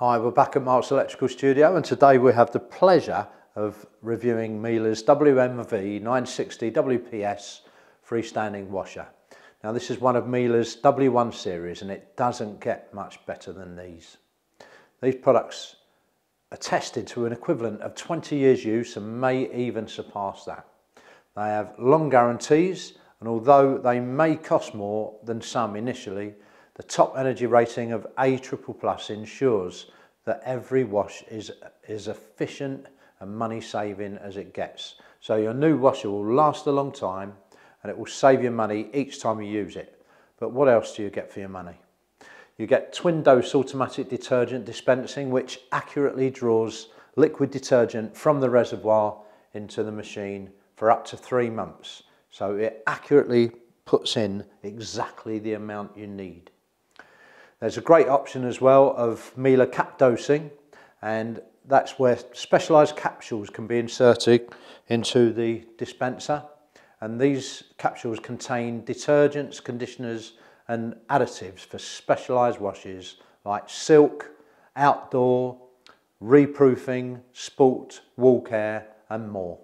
Hi, we're back at Marks Electrical Studio and today we have the pleasure of reviewing Miele's WMV 960 WPS freestanding washer. Now this is one of Miele's W1 series and it doesn't get much better than these. These products are tested to an equivalent of 20 years use and may even surpass that. They have long guarantees and although they may cost more than some initially, the top energy rating of A++ ensures that every wash is as efficient and money saving as it gets. So your new washer will last a long time and it will save you money each time you use it. But what else do you get for your money? You get TwinDos automatic detergent dispensing which accurately draws liquid detergent from the reservoir into the machine for up to three months. So it accurately puts in exactly the amount you need. There's a great option as well of Miele CapDosing and that's where specialised capsules can be inserted into the dispenser and these capsules contain detergents, conditioners and additives for specialised washes like silk, outdoor, reproofing, sport, wall care and more.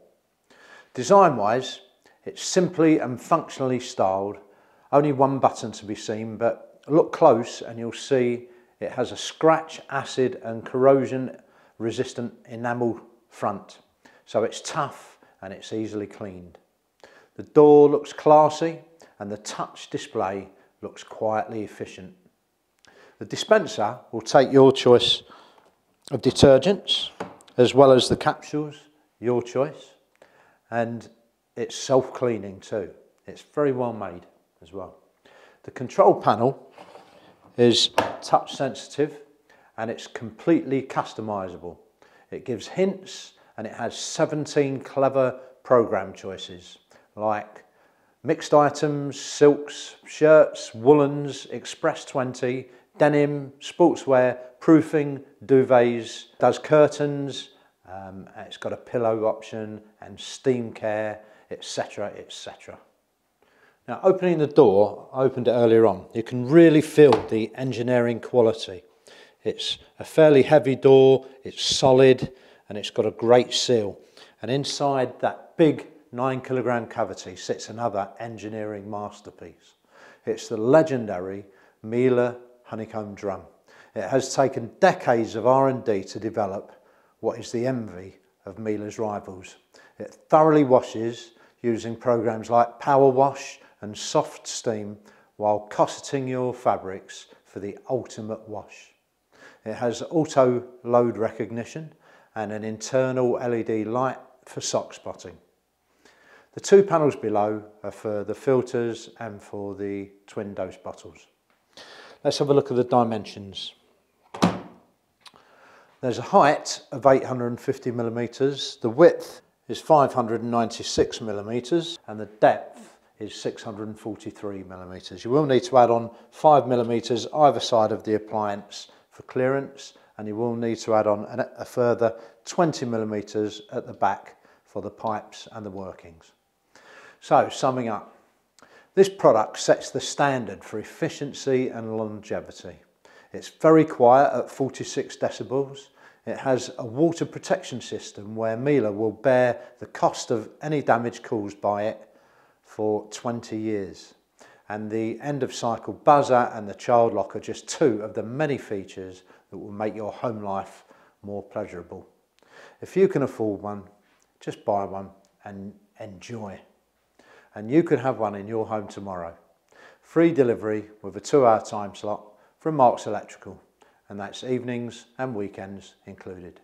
Design wise, it's simply and functionally styled, only one button to be seen but look close and you'll see it has a scratch, acid and corrosion resistant enamel front. So it's tough and it's easily cleaned. The door looks classy and the touch display looks quietly efficient. The dispenser will take your choice of detergents as well as the capsules, your choice. And it's self-cleaning too. It's very well made as well. The control panel is touch sensitive and it's completely customizable. It gives hints and it has 17 clever program choices like mixed items, silks, shirts, woolens, express 20, denim, sportswear, proofing, duvets, does curtains, um, it's got a pillow option and steam care, etc, etc. Now opening the door, I opened it earlier on, you can really feel the engineering quality. It's a fairly heavy door, it's solid and it's got a great seal. And inside that big nine kilogram cavity sits another engineering masterpiece. It's the legendary Miele honeycomb drum. It has taken decades of R&D to develop what is the envy of Miele's rivals. It thoroughly washes using programs like Power Wash and soft steam while cosseting your fabrics for the ultimate wash. It has auto load recognition and an internal LED light for sock spotting. The two panels below are for the filters and for the TwinDos bottles. Let's have a look at the dimensions. There's a height of 850 millimeters, the width is 596 millimeters and the depth is 643 millimeters. You will need to add on 5 millimeters either side of the appliance for clearance and you will need to add on a further 20 millimeters at the back for the pipes and the workings. So summing up, this product sets the standard for efficiency and longevity. It's very quiet at 46 decibels. It has a water protection system where Miele will bear the cost of any damage caused by it for 20 years. And the end of cycle buzzer and the child lock are just two of the many features that will make your home life more pleasurable. If you can afford one, just buy one and enjoy. And you could have one in your home tomorrow. Free delivery with a two hour time slot from Marks Electrical and that's evenings and weekends included.